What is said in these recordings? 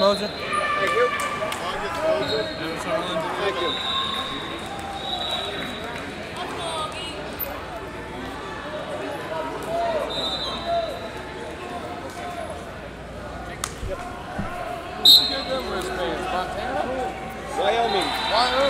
Moser. Thank you. August Moser. Thank you. Wyoming. Wyoming.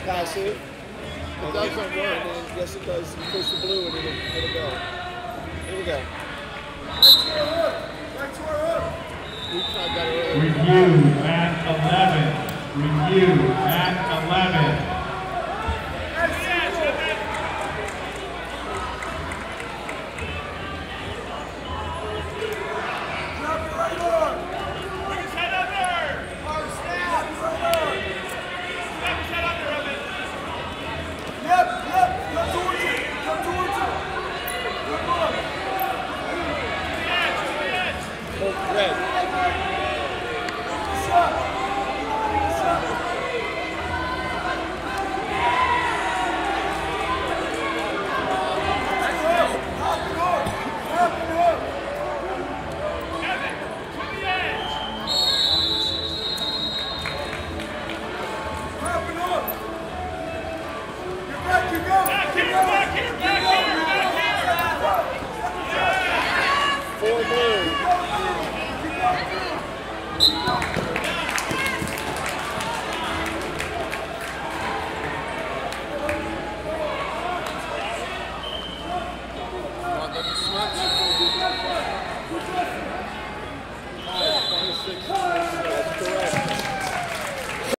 no, passive. It doesn't work. Yes, it does. You push the blue and it'll, it'll go. Here we go. Review at 11. Review at 11. Red.